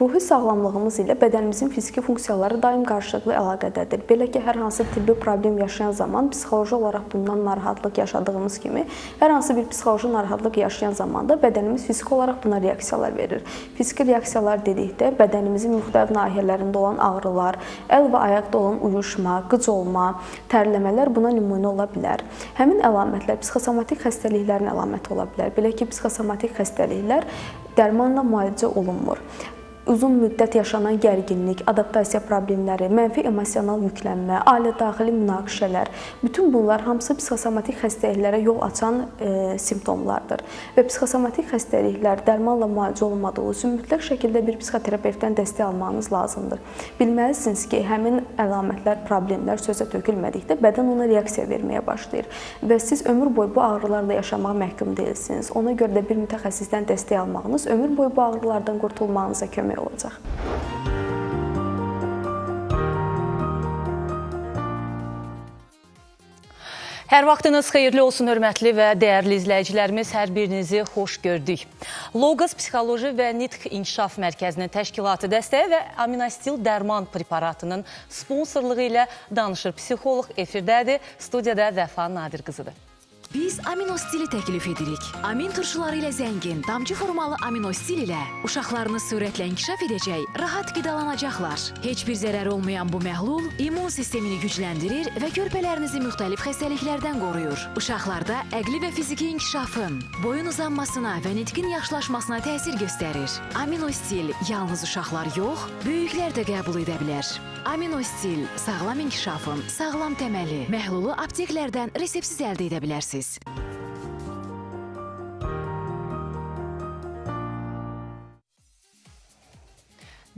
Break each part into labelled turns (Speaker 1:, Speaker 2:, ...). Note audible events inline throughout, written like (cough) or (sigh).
Speaker 1: Ruhi sağlamlığımız ilə bədənimizin fiziki funksiyaları daim qarşılıqlı əlaqədədir. Belə ki, hər hansı tibbi problem yaşayan zaman psixoloji olaraq bundan narahatlıq yaşadığımız kimi, hər hansı bir psixoloji narahatlıq yaşayan zamanda bədənimiz fiziki olaraq buna reaksiyalar verir. Fiziki reaksiyalar dedikdə bədənimizin müxtəlif nahiyələrində olan ağrılar, əl və ayaqda olan uyuşma, qıc olma, tərləmələr buna nümunə ola bilər. Həmin əlamətlər psixosomatik xəstəliklərin əlaməti ola bilər. Belə ki, psixosomatik xəstəliklər dərmanla müalicə olunmur uzun müddət yaşanan gərginlik, adaptasiya problemləri, mənfi emosional yüklənmə, ailə daxili münaqişələr, bütün bunlar hamısı psixosomatik xəstəliklərə yol açan e, simptomlardır. Və psixosomatik xəstəliklər dərmanla müalicə olunmadığı üçün mütləq şəkildə bir psixoterapevtdən dəstək almanız lazımdır. Bilməlisiniz ki, həmin əlamətlər, problemlər sözə tökülmədikdə bədən ona reaksiya verməyə başlayır və siz ömür boyu bu ağrılarla yaşamağa məhkum deyilsiniz. Ona görə də bir mütəxəssisdən dəstək almağınız ömür boyu bu ağrılardan qurtulmağınıza kömək olacaq.
Speaker 2: Hər vaxtınız xeyirli olsun, hörmətli və dəyərli izləyicilərimiz. Hər birinizi xoş gördük. Logos Psixoloji və Nitq İnkişaf Mərkəzinin təşkilatı dəstəyi və Aminastil dərman preparatının sponsorluğu ilə danışır psixoloq efirdədir. Studiyada Vəfa Nadir qızıdır.
Speaker 3: Biz aminostili təklif edirik. Amin turşuları ilə zəngin, damcı formalı aminostil ilə uşaqlarınız sürətlə inkişaf edəcək, rahat qidalanacaqlar. Heç bir zərər olmayan bu məhlul immun sistemini gücləndirir və körpələrinizi müxtəlif xəstəliklərdən qoruyur. Uşaqlarda əqli və fiziki inkişafın, boyun uzanmasına və nitqin yaxşılaşmasına təsir göstərir. Aminostil yalnız uşaqlar yox, böyüklər də qəbul edə bilər. Aminostil sağlam inkişafın sağlam təməli. Məhlulu apteklərdən resepsiz əldə edə bilərsiniz siz.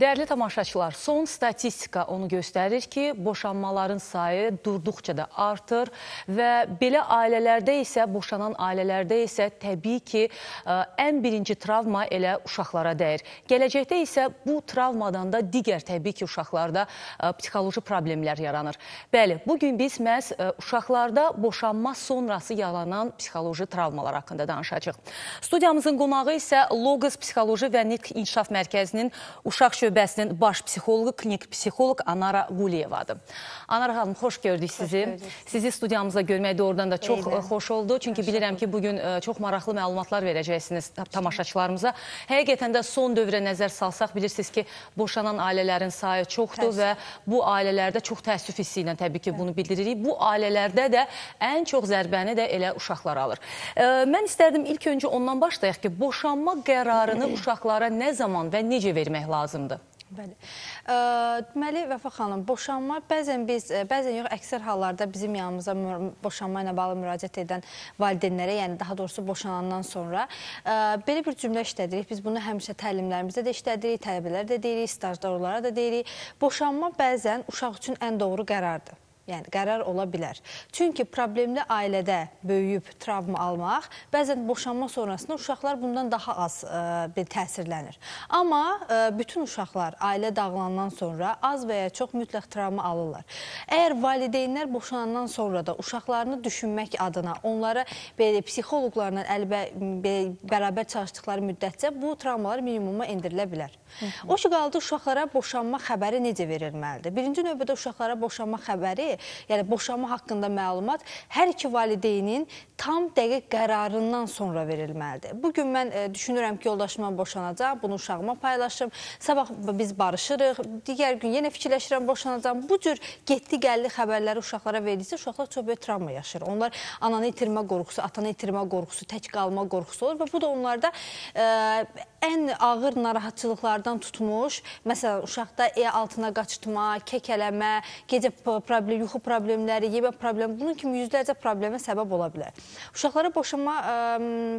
Speaker 2: Dəyərli tamaşaçılar, son statistika onu göstərir ki, boşanmaların sayı durduqca da artır və belə ailələrdə isə, boşanan ailələrdə isə təbii ki, ən birinci travma elə uşaqlara dəyir. Gələcəkdə isə bu travmadan da digər təbii ki, uşaqlarda psixoloji problemlər yaranır. Bəli, bugün biz məhz uşaqlarda boşanma sonrası yaranan psixoloji travmalar haqqında danışacağıq. Studiyamızın qonağı isə Logos Psixoloji və Nitq İnkişaf Mərkəzinin uşaq şöbəsinin baş psixoloqu, klinik psixoloq Anara Quliyevadır. Anara xanım, xoş gördük sizi. Xoş gördük. Sizi studiyamızda görmək doğrudan da çox Eylə. xoş oldu. Çünki xoş bilirəm ki, bugün çox maraqlı məlumatlar verəcəksiniz tamaşaçılarımıza. Həqiqətən də son dövrə nəzər salsaq, bilirsiniz ki, boşanan ailələrin sayı çoxdur təəssüf. və bu ailələrdə çox təəssüf hissi ilə təbii ki, bunu bildiririk. Bu ailələrdə də ən çox zərbəni də elə uşaqlar alır. Mən istərdim ilk öncə ondan başlayaq ki, boşanma qərarını (clears throat) uşaqlara nə zaman və necə vermək lazımdır?
Speaker 4: Bəli. Deməli Vəfa xanım, boşanma bəzən biz bəzən yox, əksər hallarda bizim yanımıza boşanma ilə bağlı müraciət edən valideynlərə, yəni daha doğrusu boşanandan sonra belə bir cümlə işlədirik. Biz bunu həmişə təlimlərimizdə də işlədirik, tələbələrə də deyirik, stajlarlara da deyirik. Boşanma bəzən uşaq üçün ən doğru qərardır. Yəni qərar ola bilər. Çünki problemli ailədə böyüyüb travma almaq, bəzən boşanma sonrasında uşaqlar bundan daha az ə, e, bir təsirlənir. Amma ə, e, bütün uşaqlar ailə dağılandan sonra az və ya çox mütləq travma alırlar. Əgər valideynlər boşanandan sonra da uşaqlarını düşünmək adına onlara belə psixoloqlarla əlbə belə, bərabər çalışdıqları müddətcə bu travmalar minimuma endirilə bilər. O ki qaldı uşaqlara boşanma xəbəri necə verilməlidir? Birinci növbədə uşaqlara boşanma xəbəri yəni boşanma haqqında məlumat hər iki valideynin tam dəqiq qərarından sonra verilməlidir. Bu gün mən e, düşünürəm ki, yoldaşımla boşanacağam, bunu uşağıma paylaşım. Sabah biz barışırıq, digər gün yenə fikirləşirəm boşanacağam. Bu cür getdi-gəldi xəbərləri uşaqlara verdiksə, uşaqlar çox böyük travma yaşayır. Onlar ananı itirmə qorxusu, atanı itirmə qorxusu, tək qalma qorxusu olur və bu da onlarda e, ən ağır narahatçılıqlardan tutmuş, məsələn, uşaqda e altına qaçırtma, kəkələmə, gecə problem, yuxu problemləri, yemə problemi, bunun kimi yüzlərcə problemə səbəb ola bilər. Uşaqlara boşanma, ə,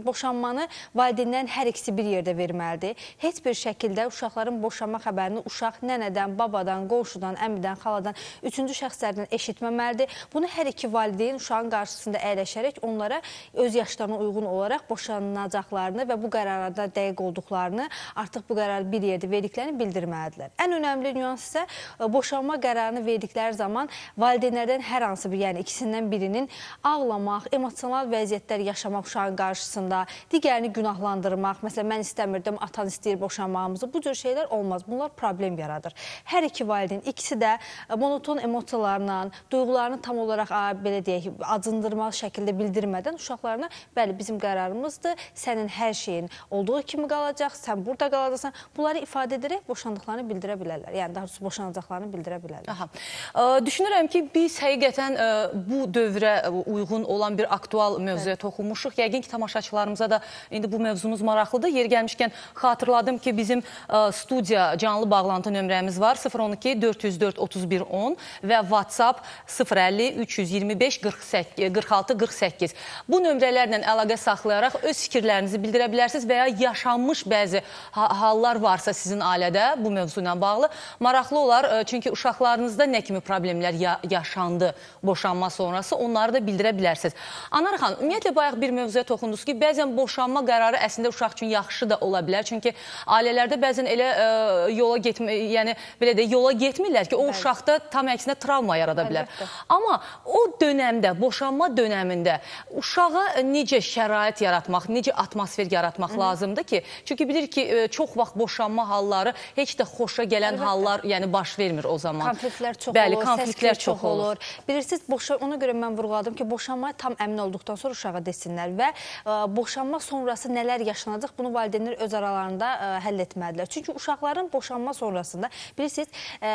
Speaker 4: boşanmanı valideynlərin hər ikisi bir yerdə verməlidir. Heç bir şəkildə uşaqların boşanma xəbərini uşaq nənədən, babadan, qonşudan, əmidən, xaladan, üçüncü şəxslərdən eşitməməlidir. Bunu hər iki valideyn uşağın qarşısında əyləşərək onlara öz yaşlarına uyğun olaraq boşanacaqlarını və bu qərarlarda dəqiq olduqlarını olduqlarını, artıq bu qərarı bir yerdə verdiklərini bildirməlidirlər. Ən önəmli nüans isə e, boşanma qərarını verdikləri zaman valideynlərdən hər hansı bir, yəni ikisindən birinin ağlamaq, emosional vəziyyətlər yaşamaq uşağın qarşısında, digərini günahlandırmaq, məsələn mən istəmirdim, atan istəyir boşanmağımızı. Bu cür şeylər olmaz. Bunlar problem yaradır. Hər iki valideyn ikisi də e, monoton emosiyalarla, duyğularını tam olaraq belə deyək, acındırmalı şəkildə bildirmədən uşaqlarına bəli bizim qərarımızdır. Sənin hər şeyin olduğu kimi qalacaq, sən burada qalacaqsan. Bunları ifadə edərək boşandıqlarını bildirə bilərlər. Yəni daha doğrusu boşanacaqlarını bildirə bilərlər.
Speaker 2: Aha. Ə, düşünürəm ki, biz həqiqətən ə, bu dövrə uyğun olan bir aktual mövzuya evet. toxunmuşuq. Yəqin ki, tamaşaçılarımıza da indi bu mövzumuz maraqlıdır. Yer gəlmişkən xatırladım ki, bizim ə, studiya canlı bağlantı nömrəmiz var 012 404 31 10 və WhatsApp 050 325 48 46 48. Bu nömrələrlə əlaqə saxlayaraq öz fikirlərinizi bildirə bilərsiniz və ya yaşanmış bəzi hallar varsa sizin ailədə bu mövzu ilə bağlı maraqlı olar. Çünki uşaqlarınızda nə kimi problemlər ya yaşandı boşanma sonrası onları da bildirə bilərsiniz. Anar xanım, ümumiyyətlə bayaq bir mövzuya toxundunuz ki, bəzən boşanma qərarı əslində uşaq üçün yaxşı da ola bilər. Çünki ailələrdə bəzən elə ə, yola getmə, yəni belə də yola getmirlər ki, o Bəli. uşaqda tam əksinə travma yarada bilər. Əlbəttə. Amma o dönəmdə, boşanma dönəmində uşağa necə şərait yaratmaq, necə atmosfer yaratmaq Hı -hı. lazımdır ki, çünki bilir ki, e, çox vaxt boşanma halları heç də xoşa gələn Əlbəttə. hallar, yəni baş vermir o zaman.
Speaker 4: Konfliktlər çox
Speaker 2: Bəli,
Speaker 4: olur,
Speaker 2: konfliktlər çox, çox olur. olur.
Speaker 4: Bilirsiniz, boşa ona görə mən vurğuladım ki, boşanmaya tam əmin olduqdan sonra uşağa desinlər və ə, e, boşanma sonrası nələr yaşanacaq, bunu valideynlər öz aralarında ə, e, həll etməlidirlər. Çünki uşaqların boşanma sonrasında bilirsiniz, ə,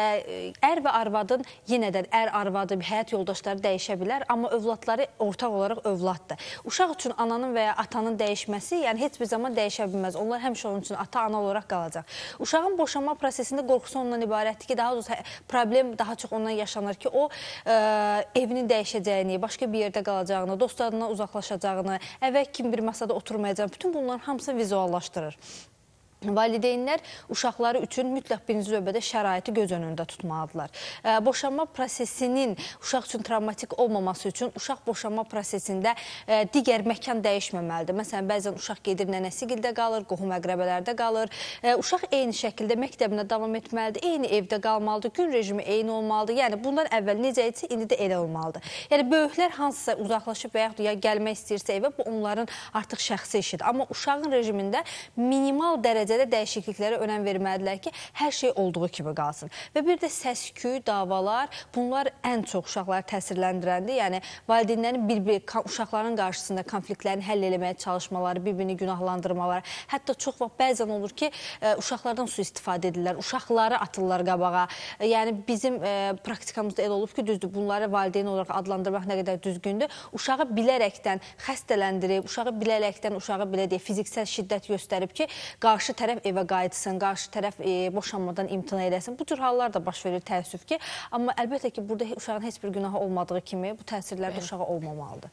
Speaker 4: ər və arvadın yenə də ər arvadı, həyat yoldaşları dəyişə bilər, amma övladları ortaq olaraq övladdır. Uşaq üçün ananın və ya atanın dəyişməsi, yəni heç bir zaman dəyişə bilməz. Onlar həmişə onun üçün ata-ana olaraq qalacaq. Uşağın boşanma prosesində qorxusu ondan ibarətdir ki, daha doğrusu hə, problem daha çox ondan yaşanır ki, o ə, evini dəyişəcəyini, başqa bir yerdə qalacağını, dostlarından uzaqlaşacağını, əvvəl kimi bir masada oturmayacağını, bütün bunların hamısını vizuallaşdırır. Valideynlər uşaqları üçün mütləq birinci növbədə şəraiti göz önündə tutmalıdırlar. Boşanma prosesinin uşaq üçün travmatik olmaması üçün uşaq boşanma prosesində digər məkan dəyişməməlidir. Məsələn, bəzən uşaq gedir nənəsigildə qalır, qohum əqrəbələrdə qalır. Uşaq eyni şəkildə məktəbinə davam etməlidir, eyni evdə qalmalıdır, gün rejimi eyni olmalıdır. Yəni bundan əvvəl necə idisə, indi də elə olmalıdır. Yəni böyüklər hansısa uzaqlaşıb və yaxud ya gəlmək istəyirsə evə, bu onların artıq şəxsi işidir. Amma uşağın rejimində minimal dərəcədə dərəcədə dəyişikliklərə önəm verməlidirlər ki, hər şey olduğu kimi qalsın. Və bir də səs-küy, davalar, bunlar ən çox uşaqları təsirləndirəndir. Yəni valideynlərin bir-bir uşaqların qarşısında konfliktlərini həll etməyə çalışmaları, bir-birini günahlandırmaları, hətta çox vaxt bəzən olur ki, e, uşaqlardan su istifadə edirlər, uşaqları atırlar qabağa. Yəni bizim e, praktikamızda elə olub ki, düzdür, bunları valideyn olaraq adlandırmaq nə qədər düzgündür. Uşağı bilərəkdən xəstələndirib, uşağı bilərəkdən uşağı belə deyək, fiziksel şiddət göstərib ki, qarşı tərəf evə qayıtsın, qarşı tərəf e, boşanmadan imtina eləsin. Bu cür hallar da baş verir təəssüf ki, amma əlbəttə ki, burada uşağın heç bir günahı olmadığı kimi bu təsirlər də uşağa olmamalıdır.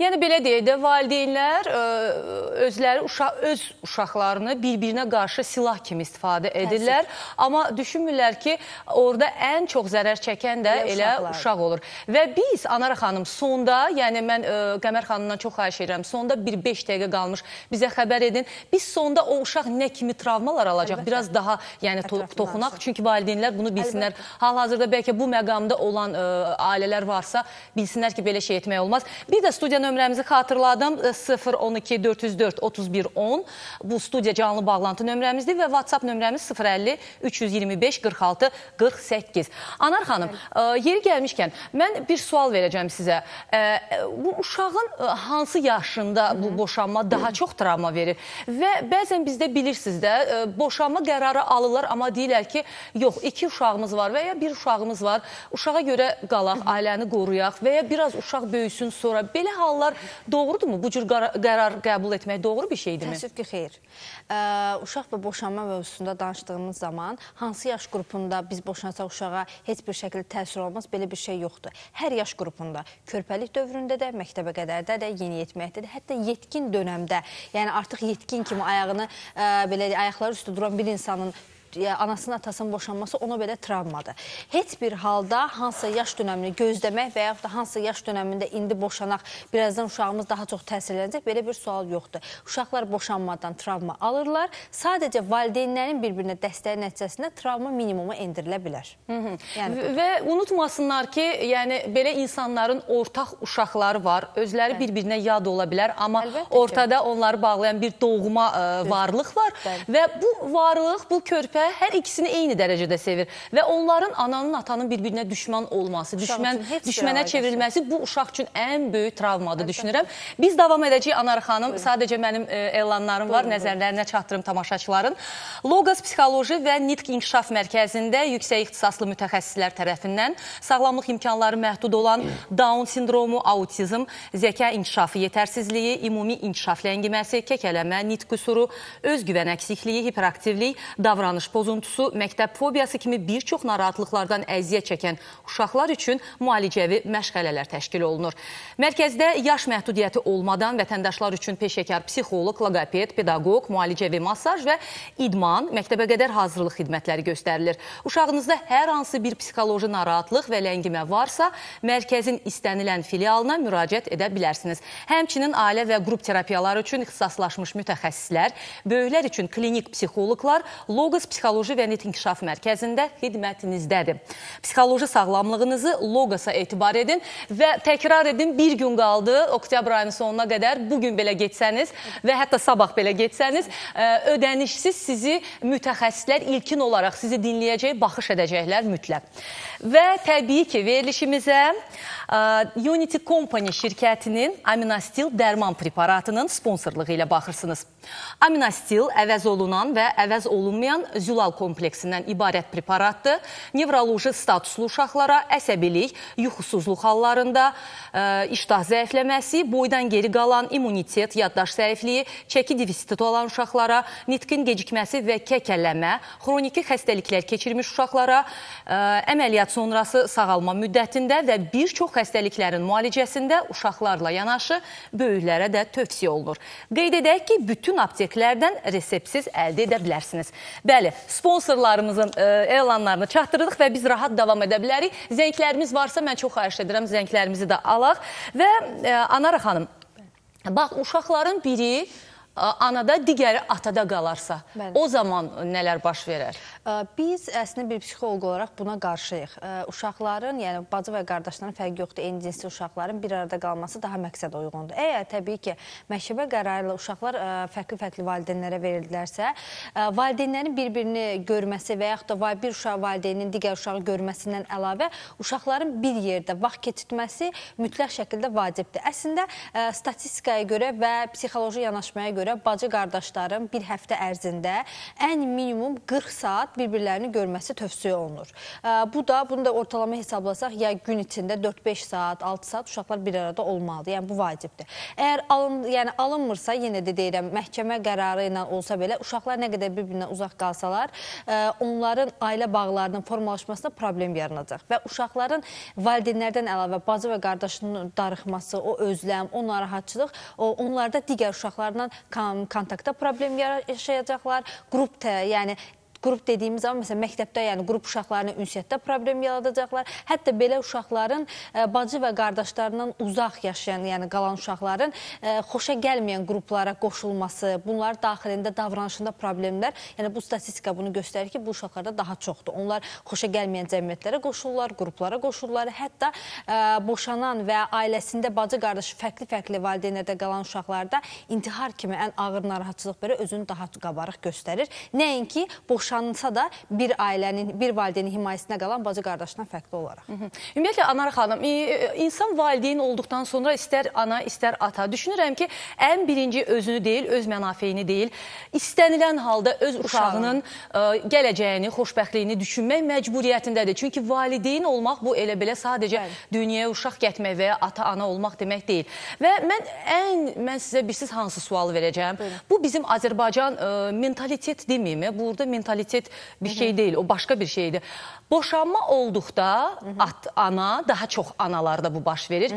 Speaker 2: Yəni belə deyək də valideynlər ə, e, özləri uşaq öz uşaqlarını bir-birinə qarşı silah kimi istifadə edirlər, Təəssüf. amma düşünmürlər ki, orada ən çox zərər çəkən də elə, elə uşaqlar. uşaq olur. Və biz Anara xanım sonda, yəni mən ə, e, Qəmər xanımdan çox xahiş edirəm, sonda bir 5 dəqiqə qalmış bizə xəbər edin. Biz sonda o uşaq nə kimi kimi travmalar alacaq? Əlbəttə. Biraz daha yəni to toxunaq. Çünki valideynlər bunu bilsinlər. Hal-hazırda bəlkə bu məqamda olan ə, e, ailələr varsa, bilsinlər ki, belə şey etmək olmaz. Bir də studiya nömrəmizi xatırladım. 012 404 31 10. Bu studiya canlı bağlantı nömrəmizdir və WhatsApp nömrəmiz 050 325 46 48. Anar xanım, ə, e, yeri gəlmişkən mən bir sual verəcəm sizə. Ə, e, bu uşağın hansı yaşında bu boşanma daha (clears throat) çox travma verir və bəzən bizdə bilirsiniz də ə, e, boşanma qərarı alırlar, amma deyirlər ki, yox, iki uşağımız var və ya bir uşağımız var. Uşağa görə qalaq, ailəni qoruyaq və ya biraz uşaq böyüsün sonra. Belə hallar doğrudurmu? Bu cür qərar qəbul etmək doğru bir şeydirmi?
Speaker 4: Təəssüf ki, xeyr. Ə, uşaq və boşanma mövzusunda danışdığımız zaman hansı yaş qrupunda biz boşansaq uşağa heç bir şəkildə təsir olmaz, belə bir şey yoxdur. Hər yaş qrupunda, körpəlik dövründə də, məktəbə qədərdə də, yeniyetməkdə də, hətta yetkin dönəmdə, yəni artıq yetkin kimi ayağını ə, belə ayaqları üstə duran bir insanın anasının atasının boşanması ona belə travmadır. Heç bir halda hansısa yaş dönəmini gözləmək və yaxud da hansısa yaş dönəmində indi boşanaq, birazdan uşağımız daha çox təsirlənəcək, belə bir sual yoxdur. Uşaqlar boşanmadan travma alırlar. Sadəcə valideynlərin bir-birinə dəstəyi nəticəsində travma minimuma endirilə bilər. Hı -hı.
Speaker 2: Yəni, və, unutmasınlar ki, yəni belə insanların ortaq uşaqları var. Özləri Bəli. bir-birinə yad ola bilər, amma Əlbəttə ortada ki. onları bağlayan bir doğma ə, varlıq var Bəli. və bu varlıq, bu körpə hər ikisini eyni dərəcədə sevir və onların ananın, atanın bir-birinə düşman olması, düşmən düşmənə çevrilməsi bu uşaq üçün ən böyük travmadır düşünürəm. Biz davam edəcəyik Anar xanım. Sadəcə mənim ə, elanlarım var, nəzərlərinə çatdırım tamaşaçıların. Logos Psixoloji və Nitq İnkişaf Mərkəzində yüksək ixtisaslı mütəxəssislər tərəfindən sağlamlıq imkanları məhdud olan Down sindromu, autizm, zəka inkişafı yetərsizliyi, ümumi inkişaf ləngiməsi, kəkələmə, nitq qüsuru, özgüvən əksikliyi, hiperaktivlik, davranış pozuntusu, məktəb fobiyası kimi bir çox narahatlıqlardan əziyyət çəkən uşaqlar üçün müalicəvi məşğələlər təşkil olunur. Mərkəzdə yaş məhdudiyyəti olmadan vətəndaşlar üçün peşəkar psixoloq, logoped, pedaqoq, müalicəvi masaj və idman, məktəbə qədər hazırlıq xidmətləri göstərilir. Uşağınızda hər hansı bir psixoloji narahatlıq və ləngimə varsa, mərkəzin istənilən filialına müraciət edə bilərsiniz. Həmçinin ailə və qrup terapiyaları üçün ixtisaslaşmış mütəxəssislər, böyüklər üçün klinik psixoloqlar Logos Psixoloji və Nit İnkişaf Mərkəzində xidmətinizdədir. Psixoloji sağlamlığınızı Logosa etibar edin və təkrar edin, bir gün qaldı oktyabr ayının sonuna qədər. Bugün belə getsəniz və hətta sabah belə getsəniz, ödənişsiz sizi mütəxəssislər ilkin olaraq sizi dinləyəcək, baxış edəcəklər mütləq. Və təbii ki, verilişimizə Unity Company şirkətinin Aminastil dərman preparatının sponsorluğu ilə baxırsınız. Aminastil əvəz olunan və əvəz olunmayan zülal kompleksindən ibarət preparatdır. Nevroloji statuslu uşaqlara əsəbilik, yuxusuzluq hallarında, iştah zəifləməsi, boydan geri qalan immunitet, yaddaş zəifliyi, çəki defisiti olan uşaqlara, nitqin gecikməsi və kəkəlləmə, xroniki xəstəliklər keçirmiş uşaqlara, əməliyyat sonrası sağalma müddətində və bir çox xəstəliklərin müalicəsində uşaqlarla yanaşı böyüklərə də tövsiyə olunur. Qeyd edək ki, bütün apteklərdən resepsiz əldə edə bilərsiniz. Bəli, sponsorlarımızın ə, e, elanlarını çatdırdıq və biz rahat davam edə bilərik. Zənglərimiz varsa mən çox xahiş edirəm zənglərimizi də alaq və ə, e, Anara xanım, bax uşaqların biri anada, digəri atada qalarsa, Bəli. o zaman nələr baş verər?
Speaker 4: Biz əslində bir psixoloq olaraq buna qarşıyıq. Uşaqların, yəni bacı və qardaşların fərqi yoxdur, eyni cinsli uşaqların bir arada qalması daha məqsəd uyğundur. Əgər təbii ki, məhkəmə qərarı ilə uşaqlar fərqli-fərqli valideynlərə verildilərsə, valideynlərin bir-birini görməsi və yaxud da bir uşaq valideynin digər uşağı görməsindən əlavə uşaqların bir yerdə vaxt keçirtməsi mütləq şəkildə vacibdir. Əslində statistikaya görə və psixoloji yanaşmaya görə görə bacı qardaşların bir həftə ərzində ən minimum 40 saat bir-birlərini görməsi tövsiyə olunur. Bu da, bunu da ortalama hesablasaq, ya gün içində 4-5 saat, 6 saat uşaqlar bir arada olmalıdır. Yəni, bu vacibdir. Əgər alın, yəni, alınmırsa, yenə də deyirəm, məhkəmə qərarı ilə olsa belə, uşaqlar nə qədər bir-birindən uzaq qalsalar, onların ailə bağlarının formalaşmasına problem yaranacaq. Və uşaqların valideynlərdən əlavə bacı və qardaşının darıxması, o özləm, o narahatçılıq, onlarda digər uşaqlarla kontaktda problem yaşayacaqlar. Qrup, yəni qrup dediyimiz zaman məsələn məktəbdə, yəni qrup uşaqlarına ünsiyyətdə problem yaradacaqlar. Hətta belə uşaqların ə, e, bacı və qardaşlarından uzaq yaşayan, yəni qalan uşaqların ə, e, xoşa gəlməyən qruplara qoşulması, bunlar daxilində davranışında problemlər, yəni bu statistika bunu göstərir ki, bu uşaqlarda daha çoxdur. Onlar xoşa gəlməyən cəmiyyətlərə qoşulurlar, qruplara qoşulurlar. Hətta ə, e, boşanan və ailəsində bacı qardaşı fərqli-fərqli valideynlərdə qalan uşaqlarda intihar kimi ən ağır narahatçılıq belə özünü daha qabarıq göstərir. Nəinki boş boşansa da bir ailənin, bir valideynin himayəsində qalan bacı qardaşından fərqli olaraq. Hı -hı.
Speaker 2: Ümumiyyətlə Anar xanım, insan valideyn olduqdan sonra istər ana, istər ata, düşünürəm ki, ən birinci özünü deyil, öz mənafeyini deyil, istənilən halda öz uşağının ə, gələcəyini, xoşbəxtliyini düşünmək məcburiyyətindədir. Çünki valideyn olmaq bu elə belə sadəcə Bəli. dünyaya uşaq gətirmək və ya ata-ana olmaq demək deyil. Və mən ən mən sizə birsiz hansı sual verəcəm? Buyurun. Bu bizim Azərbaycan ə, mentalitet deməyim, burada mentalitet mentalitet bir şey deyil, o başqa bir şeydir. Boşanma olduqda at, ana, daha çox analarda bu baş verir.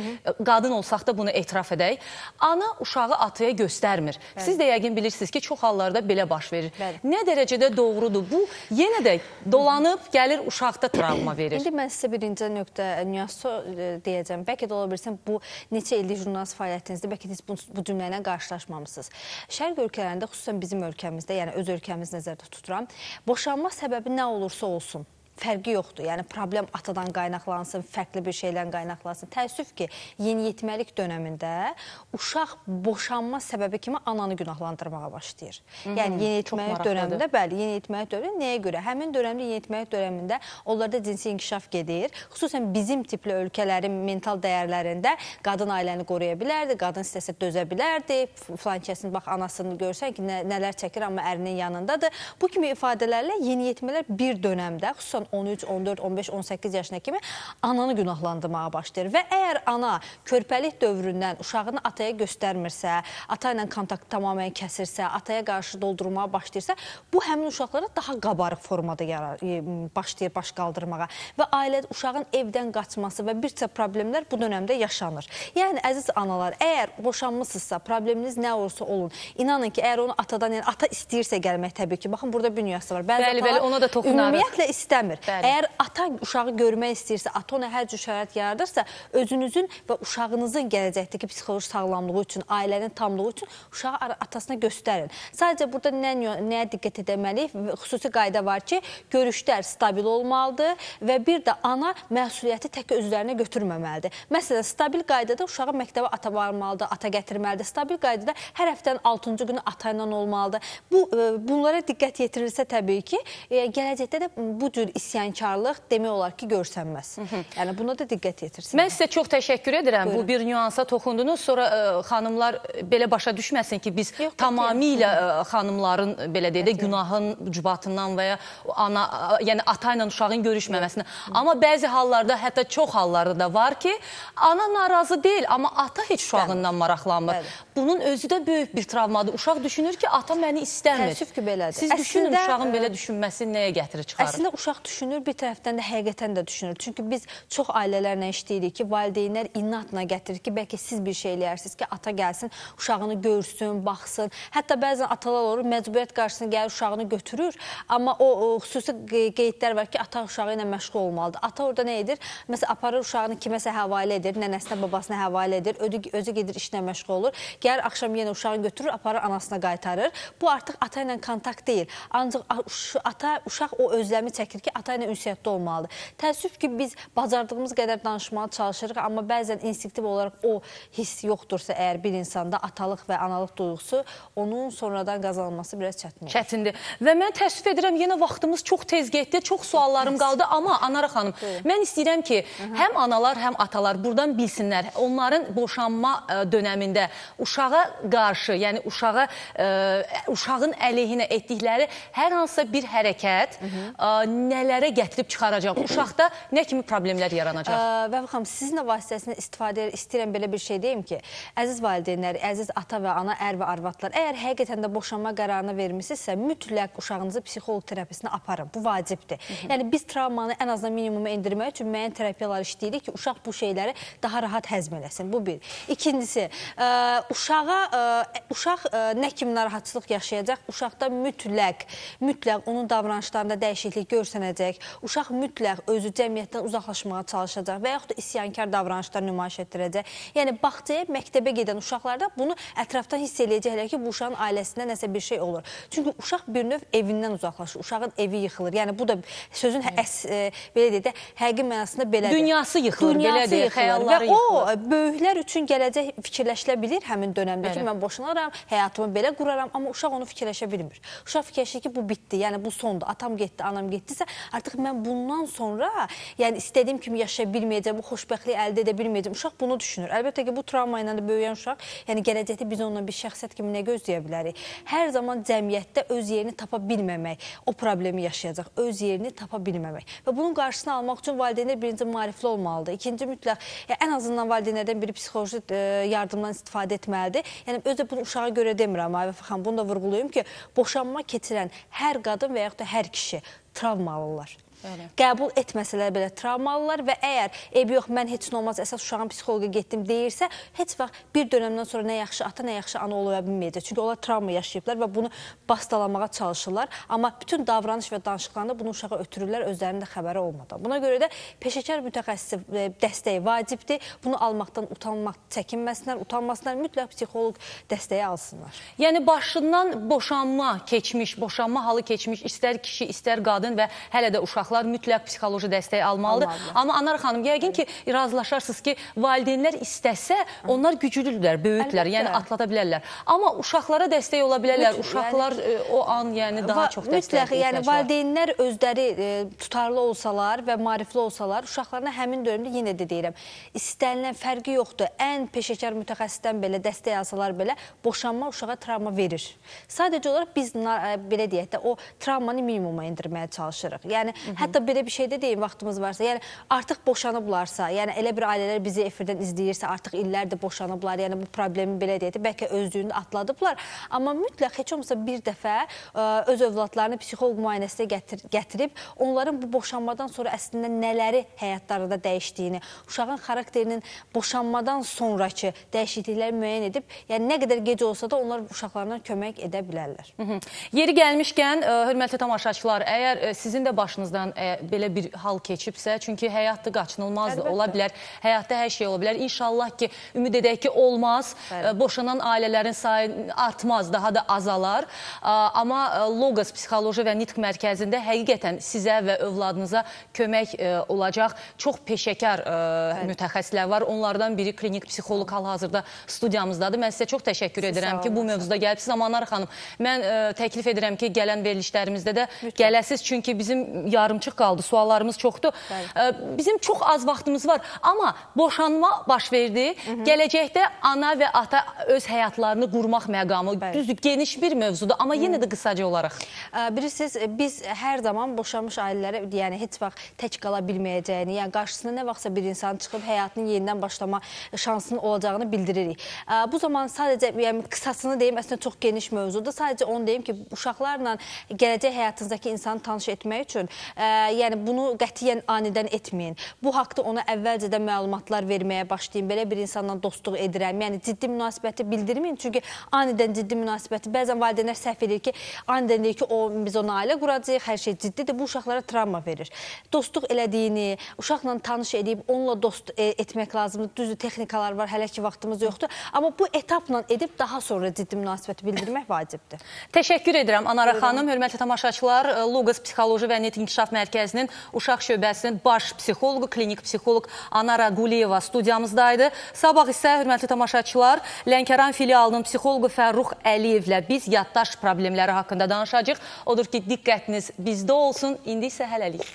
Speaker 2: Qadın olsaq da bunu etiraf edək. Ana uşağı ataya göstərmir. Siz də yəqin bilirsiniz ki, çox hallarda belə baş verir.
Speaker 4: Bəli.
Speaker 2: Nə dərəcədə doğrudur? Bu yenə də dolanıb gəlir uşaqda travma verir.
Speaker 4: İndi mən sizə birinci nöqtə nüansı e, deyəcəm. Bəlkə də ola bilsin bu neçə illik jurnalist fəaliyyətinizdə bəlkə də bu, bu cümlə ilə qarşılaşmamısınız. Şərq ölkələrində, xüsusən bizim ölkəmizdə, yəni öz ölkəmiz nəzərdə tuturam, boşanma səbəbi nə olursa olsun, fərqi yoxdur. Yəni problem atadan qaynaqlansın, fərqli bir şeydən qaynaqlansın. Təəssüf ki, yeniyetməlik dövründə uşaq boşanma səbəbi kimi ananı günahlandırmağa başlayır. Yəni yeniyetməlik dövründə bəli, yeniyetməlik dövrü nəyə görə? Həmin dövrdə yeniyetməlik dövründə onlarda cinsi inkişaf gedir. Xüsusən bizim tipli ölkələrin mental dəyərlərində qadın ailəni qoruya bilərdi, qadın istəsə dözə bilərdi. Falan kəsin bax anasını görsən ki, nə, nələr çəkir amma ərinin yanındadır. Bu kimi ifadələrlə yeniyetmələr bir dönəmdə, xüsusən 13, 14, 15, 18 yaşına kimi ananı günahlandırmağa başlayır və əgər ana körpəlik dövründən uşağını ataya göstərmirsə, ata ilə kontakt tamamilə kəsirsə, ataya qarşı doldurmağa başlayırsa, bu həmin uşaqlara daha qabarıq formada yarar, e, başlayır baş qaldırmağa və ailə uşağın evdən qaçması və bir çox problemlər bu dövrdə yaşanır. Yəni əziz analar, əgər boşanmısınızsa, probleminiz nə olursa olun, inanın ki, əgər onu atadan, yəni ata istəyirsə gəlmək təbii ki, baxın burada bir nüansı var. Bəzi
Speaker 2: Bəli, bəli, ona da toxunarıq.
Speaker 4: Ümumiyyətlə istəmir.
Speaker 2: Bəli.
Speaker 4: Əgər ata uşağı görmək istəyirsə, ata ona hər cür şərait yaradırsa, özünüzün və uşağınızın gələcəkdəki psixoloji sağlamlığı üçün, ailənin tamlığı üçün uşağı atasına göstərin. Sadəcə burada nə nəyə diqqət etməliyik? Xüsusi qayda var ki, görüşlər stabil olmalıdır və bir də ana məsuliyyəti tək özlərinə götürməməlidir. Məsələn, stabil qaydada uşağı məktəbə ata varmalıdır, ata gətirməlidir. Stabil qaydada hər həftənin 6-cı günü ata ilə olmalıdır. Bu e, bunlara diqqət yetirilsə təbii ki, e, gələcəkdə də bu cür isyankarlıq demək olar ki, görsənməz. Yəni buna da diqqət yetirsin.
Speaker 2: Mən sizə çox təşəkkür edirəm. Bu bir nüansa toxundunuz. Sonra ə, xanımlar belə başa düşməsin ki, biz
Speaker 4: Yox,
Speaker 2: tamamilə ə, xanımların belə deyək də günahın ucbatından və ya ana yəni ata ilə uşağın görüşməməsindən. Amma bəzi hallarda, hətta çox hallarda da var ki, ana narazı deyil, amma ata heç uşağından maraqlanmır.
Speaker 4: Bəli.
Speaker 2: Bunun özü də böyük bir travmadır. Uşaq düşünür ki, ata məni istəmir.
Speaker 4: Təəssüf ki, belədir.
Speaker 2: Siz düşünün uşağın belə düşünməsi nəyə gətirir çıxarır?
Speaker 4: Əslində uşaq düşünür, bir tərəfdən də həqiqətən də düşünür. Çünki biz çox ailələrlə işləyirik ki, valideynlər inatla gətirir ki, bəlkə siz bir şey eləyərsiniz ki, ata gəlsin, uşağını görsün, baxsın. Hətta bəzən atalar olur, məcburiyyət qarşısına gəlir uşağını götürür, amma o, o xüsusi qey- qeydlər var ki, ata uşağı ilə məşğul olmalıdır. Ata orada nə edir? Məsələn, aparır uşağını kiməsə həvalə edir, nənəsinə, babasına həvalə edir, özü, özü gedir işlə məşğul olur. Gəlir axşam yenə uşağı götürür, aparır anasına qaytarır. Bu artıq ata ilə kontakt deyil. Ancaq ata uşaq o özləmi çəkir ki, ata ilə ünsiyyətdə olmalıdır. Təəssüf ki, biz bacardığımız qədər danışmağa çalışırıq, amma bəzən instinktiv olaraq o hiss yoxdursa əgər bir insanda atalıq və analıq duyğusu, onun sonradan qazanılması biraz çətin olur.
Speaker 2: Çətindir. Və mən təəssüf edirəm, yenə vaxtımız çox tez getdi. Çox suallarım qaldı, amma Anara xanım, mən istəyirəm ki, həm analar, həm atalar burdan bilsinlər. Onların boşanma ə, dönəmində uşağa qarşı, yəni uşağa ə, uşağın əleyhinə etdikləri hər hansısa bir hərəkət ə, nələrə gətirib çıxaracaq? Uşaqda nə kimi problemlər yaranacaq?
Speaker 4: Ə, Və xanım, sizin də vasitəsindən istifadə istəyirəm belə bir şey deyim ki, əziz valideynlər, əziz ata və ana, ər və arvadlar, əgər həqiqətən də boşanma qərarını vermisinizsə, mütləq uşağınızı psixoloq terapisinə aparın. Bu vacibdir. Yəni biz travmanı ən azından minimuma endirmək üçün müəyyən terapiyalar işləyirik ki, uşaq bu şeyləri daha rahat həzm eləsin. Bu bir. İkincisi, ə, uşağa ə, uşaq ə, nə kimi narahatçılıq yaşayacaq? Uşaqda mütləq, mütləq onun davranışlarında dəyişiklik görsənəcək. Uşaq mütləq özü cəmiyyətdən uzaqlaşmağa çalışacaq və yaxud da isyankar davranışlar nümayiş etdirəcək. Yəni bağçaya, məktəbə gedən uşaqlarda bunu ətrafdan hiss eləyəcəklər ki, bu uşağın ailəsində nəsə bir şey olur. Çünki uşaq bir növ evindən uzaqlaşır. Uşağın evi yıxılır. Yəni bu da sözün hə, əs, e, belə deyək də həqiqi mənasında belədir.
Speaker 2: Dünyası yıxılır, belə
Speaker 4: Dünyası
Speaker 2: deyək,
Speaker 4: yıxılır.
Speaker 2: xəyalları
Speaker 4: Və o
Speaker 2: yıxılır.
Speaker 4: böyüklər üçün gələcək fikirləşilə bilir həmin dönəmdə ki, mən boşanaram, həyatımı belə quraram, amma uşaq onu fikirləşə bilmir. Uşaq fikirləşir ki, bu bitdi, yəni bu sondur. Atam getdi, anam getdisə, Artıq mən bundan sonra, yəni istədiyim kimi yaşaya bilməyəcəm, bu xoşbəxtliyi əldə edə bilməyəcəm. Uşaq bunu düşünür. Əlbəttə ki, bu travma ilə də böyüyən uşaq, yəni gələcəkdə biz onunla bir şəxsiyyət kimi nə gözləyə bilərik? Hər zaman cəmiyyətdə öz yerini tapa bilməmək, o problemi yaşayacaq, öz yerini tapa bilməmək. Və bunun qarşısını almaq üçün valideynlər birinci maarifli olmalıdır. İkinci mütləq, yəni, ən azından valideynlərdən biri psixoloji e, yardımdan istifadə etməlidir. Yəni özü bunu uşağa görə demirəm, Ayvə xanım, bunu da vurğulayım ki, boşanma keçirən hər qadın və yaxud da hər kişi travmalılar. Bəli. Qəbul etməsələr belə travmalılar və əgər ev yox, mən heç nə olmaz, əsas uşağın psixoloqa getdim deyirsə, heç vaxt bir dönəmdən sonra nə yaxşı ata, nə yaxşı ana ola bilməyəcək. Çünki onlar travma yaşayıblar və bunu bastalamağa çalışırlar. Amma bütün davranış və danışıqlarında bunu uşağa ötürürlər özlərinin də xəbəri olmadan. Buna görə də peşəkar mütəxəssis e, dəstəyi vacibdir. Bunu almaqdan utanmaq, çəkinməsinlər, utanmasınlar, mütləq psixoloq dəstəyi alsınlar.
Speaker 2: Yəni başından boşanma keçmiş, boşanma halı keçmiş, istər kişi, istər qadın və hələ də uşaq uşaqlar mütləq psixoloji dəstək almalıdır. Almalıdır. Amma Anar xanım, yəqin ki, razılaşarsınız ki, valideynlər istəsə, onlar güclüdürlər, böyüklər, yəni atlata bilərlər. Amma uşaqlara dəstək ola bilərlər. Mütləq, Uşaqlar yəni, e, o an yəni daha çox dəstək
Speaker 4: Mütləq, yəni valideynlər özləri e, tutarlı olsalar və marifli olsalar, uşaqlarına həmin dövrdə yenə də deyirəm, istənilən fərqi yoxdur. Ən peşəkar mütəxəssisdən belə dəstək alsalar belə boşanma uşağa travma verir. Sadəcə olaraq biz e, belə deyək də o travmanı minimuma endirməyə çalışırıq. Yəni Hətta belə bir şey də deyim vaxtımız varsa, yəni artıq boşanıblarsa, yəni elə bir ailələr bizi efirdən izləyirsə, artıq illərdir boşanıblar, yəni bu problemi belə deyək bəlkə özlüyünü atladıblar, amma mütləq heç olmasa bir dəfə ə, e, öz övladlarını psixoloq müayinəsinə gətir gətirib onların bu boşanmadan sonra əslində nələri həyatlarında dəyişdiyini, uşağın xarakterinin boşanmadan sonrakı dəyişiklikləri müəyyən edib, yəni nə qədər gec olsa da onlar uşaqlarına kömək edə bilərlər. Hı -hı.
Speaker 2: Yeri gəlmişkən, e, hörmətli tamaşaçılar, əgər e, sizin də başınızdan ə, e, belə bir hal keçibsə, çünki həyatda qaçınılmazdır, Əlbəttə. ola bilər. Həyatda hər şey ola bilər. İnşallah ki, ümid edək ki, olmaz. E, boşanan ailələrin sayı artmaz, daha da azalar. Ə, amma e, Logos Psixoloji və Nitq Mərkəzində həqiqətən sizə və övladınıza kömək ə, olacaq çox peşəkar ə, mütəxəssislər var. Onlardan biri klinik psixoloq hal-hazırda studiyamızdadır. Mən sizə çox təşəkkür Siz edirəm ki, bu mövzuda gəlibsiniz. Amanar xanım, mən ə, təklif edirəm ki, gələn verilişlərimizdə də Lütfen. gələsiz. Çünki bizim yarım yarımçıq qaldı, suallarımız çoxdur. Bəli. Bizim çox az vaxtımız var, amma boşanma baş verdi. Hı -hı. Gələcəkdə ana və ata öz həyatlarını qurmaq məqamı Bəli. düzdür, geniş bir mövzudur, amma Hı -hı. yenə də qısaca olaraq.
Speaker 4: Bilirsiniz, biz hər zaman boşanmış ailələrə, yəni heç vaxt tək qala bilməyəcəyini, yəni qarşısına nə vaxtsa bir insan çıxıb həyatını yenidən başlama şansının olacağını bildiririk. Bu zaman sadəcə yəni qısasını deyim, əslində çox geniş mövzudur. Sadəcə onu deyim ki, uşaqlarla gələcək həyatınızdakı insanı tanış etmək üçün yəni bunu qətiyyən anidən etməyin. Bu haqda ona əvvəlcədən məlumatlar verməyə başlayın. Belə bir insanla dostluq edirəm. Yəni ciddi münasibəti bildirməyin. Çünki anidən ciddi münasibəti bəzən valideynlər səhv edir ki, anidən deyir ki, o biz ona ailə quracağıq, hər şey ciddidir. Bu uşaqlara travma verir. Dostluq elədiyini, uşaqla tanış edib onunla dost e, etmək lazımdır. Düzdür, texnikalar var, hələ ki vaxtımız yoxdur. Amma bu etapla edib daha sonra ciddi münasibəti bildirmək vacibdir.
Speaker 2: Təşəkkür edirəm Anara xanım, hörmətli tamaşaçılar. Logos Psixoloji və Net İnkişaf İnkişaf Mərkəzinin Uşaq Şöbəsinin baş psixoloqu, klinik psixoloq Anara Quliyeva studiyamızdaydı. Sabah isə, hörmətli tamaşaçılar, Lənkəran filialının psixoloqu Fərrux Əliyevlə biz yaddaş problemləri haqqında danışacaq. Odur ki, diqqətiniz bizdə olsun. İndi isə hələlik.